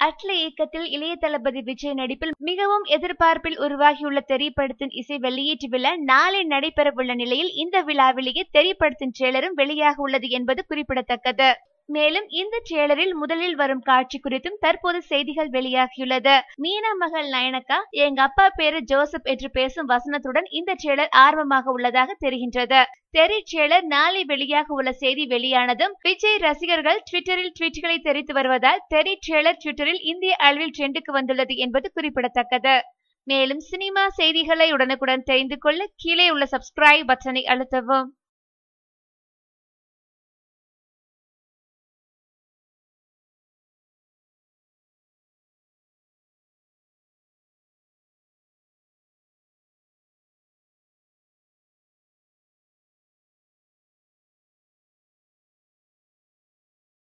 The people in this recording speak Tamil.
அட்லி இயக்கத்தில் இளைய தளபதி விஜய் நடிப்பில் மிகவும் எதிர்பார்ப்பில் உருவாகியுள்ள திரைப்படத்தின் இசை வெளியீட்டு விழா நாளை நடைபெறவுள்ள நிலையில் இந்த விழாவிலேயே திரைப்படத்தின் ட்ரெய்லரும் வெளியாக உள்ளது என்பது குறிப்பிடத்தக்கது. மேலும் இந்த ட்ரெய்லரில் முதலில் வரும் காட்சி குறித்தும் தற்போது செய்திகள் வெளியாகியுள்ளது. மீனா மகள் நயனக்கா எங்க அப்பா பேரு ஜோசப் என்று பேசும் வசனத்துடன் இந்த ட்ரெய்லர் ஆர்வமாக உள்ளதாக தெரிகின்றது. தெரி ட்ரெய்லர் நாளை வெளியாக உள்ள செய்தி வெளியானதும் விஜய் ரசிகர்கள் ட்விட்டரில் ட்வீட்களை தெரிவித்து வருவதால் தெரி ட்ரெய்லர் ட்விட்டரில் இந்திய அளவில் ட்ரெண்டுக்கு வந்துள்ளது என்பது குறிப்பிடத்தக்கது. மேலும் சினிமா செய்திகளை உடனுக்குடன் தெரிந்து கொள்ள கீழே உள்ள சப்ஸ்கிரைப் பட்டனை அழுத்தவும்.